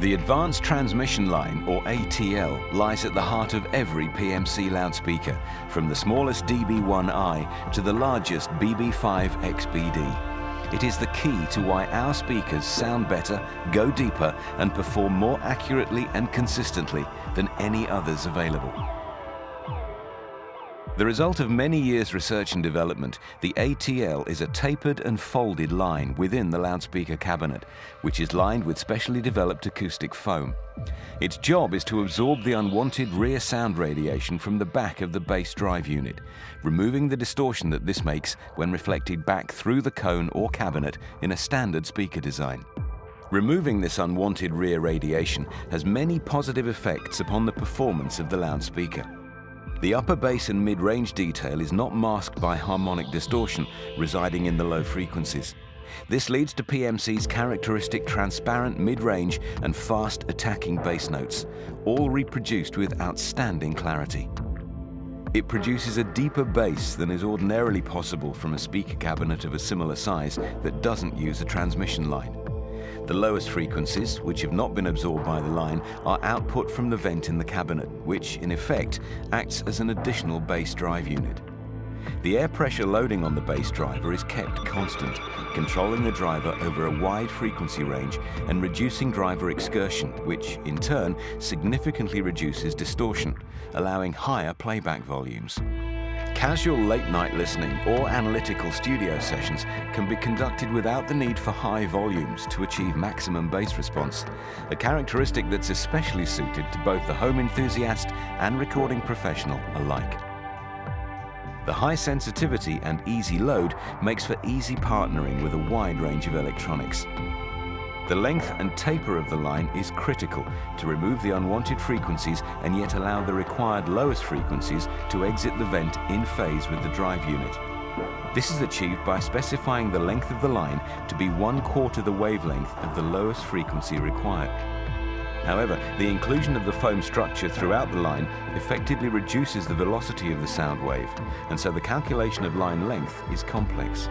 The Advanced Transmission Line, or ATL, lies at the heart of every PMC loudspeaker, from the smallest DB1i to the largest BB5 XBD. It is the key to why our speakers sound better, go deeper, and perform more accurately and consistently than any others available. The result of many years' research and development, the ATL is a tapered and folded line within the loudspeaker cabinet, which is lined with specially developed acoustic foam. Its job is to absorb the unwanted rear sound radiation from the back of the bass drive unit, removing the distortion that this makes when reflected back through the cone or cabinet in a standard speaker design. Removing this unwanted rear radiation has many positive effects upon the performance of the loudspeaker. The upper bass and mid-range detail is not masked by harmonic distortion residing in the low frequencies. This leads to PMC's characteristic transparent mid-range and fast attacking bass notes, all reproduced with outstanding clarity. It produces a deeper bass than is ordinarily possible from a speaker cabinet of a similar size that doesn't use a transmission line. The lowest frequencies, which have not been absorbed by the line, are output from the vent in the cabinet, which, in effect, acts as an additional bass drive unit. The air pressure loading on the bass driver is kept constant, controlling the driver over a wide frequency range and reducing driver excursion, which, in turn, significantly reduces distortion, allowing higher playback volumes. Casual late-night listening or analytical studio sessions can be conducted without the need for high volumes to achieve maximum bass response, a characteristic that's especially suited to both the home enthusiast and recording professional alike. The high sensitivity and easy load makes for easy partnering with a wide range of electronics. The length and taper of the line is critical to remove the unwanted frequencies and yet allow the required lowest frequencies to exit the vent in phase with the drive unit. This is achieved by specifying the length of the line to be one quarter the wavelength of the lowest frequency required. However, the inclusion of the foam structure throughout the line effectively reduces the velocity of the sound wave, and so the calculation of line length is complex.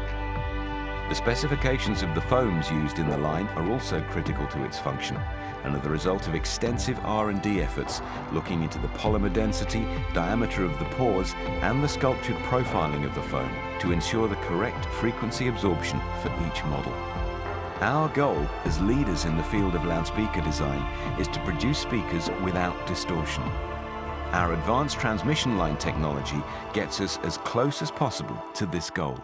The specifications of the foams used in the line are also critical to its function and are the result of extensive R&D efforts looking into the polymer density, diameter of the pores and the sculptured profiling of the foam to ensure the correct frequency absorption for each model. Our goal as leaders in the field of loudspeaker design is to produce speakers without distortion. Our advanced transmission line technology gets us as close as possible to this goal.